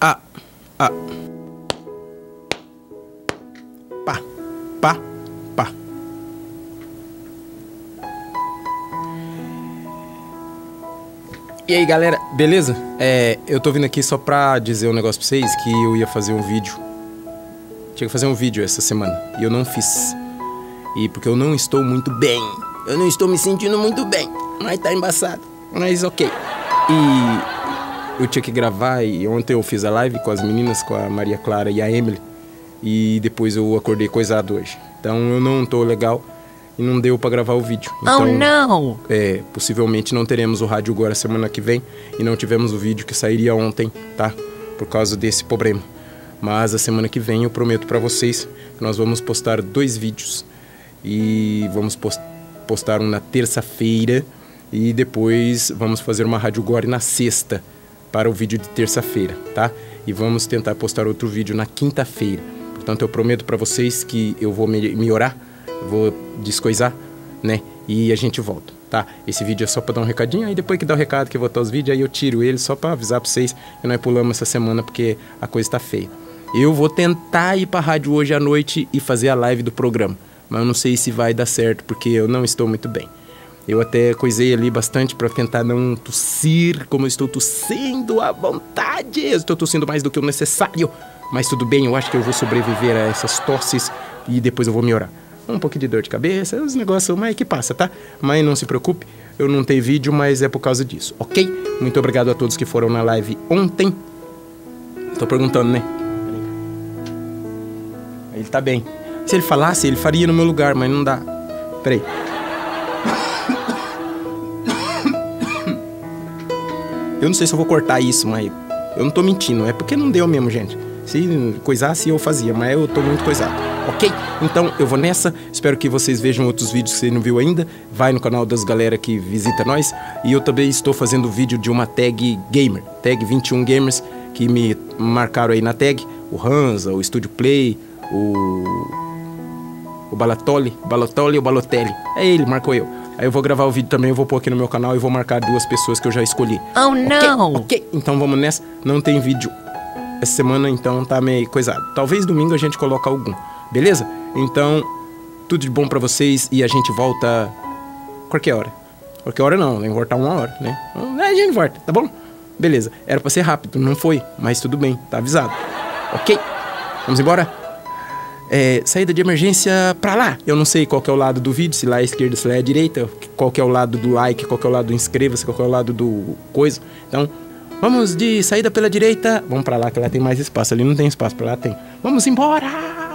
Ah, ah. Pá, pá, pá. E aí galera, beleza? É, eu tô vindo aqui só pra dizer um negócio pra vocês que eu ia fazer um vídeo. Tinha que fazer um vídeo essa semana e eu não fiz. E porque eu não estou muito bem. Eu não estou me sentindo muito bem. Mas tá embaçado. Mas ok. E eu tinha que gravar e ontem eu fiz a live com as meninas, com a Maria Clara e a Emily. E depois eu acordei coisado hoje. Então eu não tô legal e não deu para gravar o vídeo. Então, oh não! É, possivelmente não teremos o rádio agora semana que vem e não tivemos o vídeo que sairia ontem, tá? Por causa desse problema. Mas a semana que vem eu prometo para vocês que nós vamos postar dois vídeos e vamos postar um na terça-feira e depois vamos fazer uma rádio gore na sexta para o vídeo de terça-feira, tá? E vamos tentar postar outro vídeo na quinta-feira. Portanto, eu prometo para vocês que eu vou melhorar vou descoisar, né? E a gente volta, tá? Esse vídeo é só para dar um recadinho, aí depois que dá o recado que eu vou botar os vídeos, aí eu tiro ele só para avisar para vocês que nós pulamos essa semana porque a coisa tá feia. Eu vou tentar ir pra rádio hoje à noite e fazer a live do programa, mas eu não sei se vai dar certo porque eu não estou muito bem. Eu até coisei ali bastante para tentar não tossir como eu estou tossindo à vontade. Eu estou tossindo mais do que o necessário, mas tudo bem, eu acho que eu vou sobreviver a essas tosses e depois eu vou melhorar um pouquinho de dor de cabeça, os negócios, mas que passa, tá? Mas não se preocupe, eu não tenho vídeo, mas é por causa disso, ok? Muito obrigado a todos que foram na live ontem. Tô perguntando, né? Ele tá bem. Se ele falasse, ele faria no meu lugar, mas não dá. Peraí. Eu não sei se eu vou cortar isso, mas eu não tô mentindo. É porque não deu mesmo, gente. Se coisasse, eu fazia, mas eu tô muito coisado, ok? Então eu vou nessa. Espero que vocês vejam outros vídeos que você não viu ainda. Vai no canal das galera que visita nós. E eu também estou fazendo vídeo de uma tag gamer, tag 21 gamers, que me marcaram aí na tag. O Hansa, o Studio Play, o. O Balatoli, Balatoli ou Balotelli. É ele, marcou eu. Aí eu vou gravar o vídeo também, eu vou pôr aqui no meu canal e vou marcar duas pessoas que eu já escolhi. Oh, não! Ok, então vamos nessa. Não tem vídeo essa semana então tá meio coisado. Talvez domingo a gente coloque algum, beleza? Então, tudo de bom para vocês e a gente volta qualquer hora. Qualquer hora não, que voltar uma hora, né? A gente volta, tá bom? Beleza. Era pra ser rápido, não foi, mas tudo bem, tá avisado. Ok? Vamos embora? É, saída de emergência pra lá. Eu não sei qual é o lado do vídeo, se lá é a esquerda, se lá é a direita, qual é o lado do like, qual é o lado do inscreva-se, qual é o lado do coisa. Então, Vamos de saída pela direita. Vamos para lá que lá tem mais espaço. Ali não tem espaço, para lá tem. Vamos embora!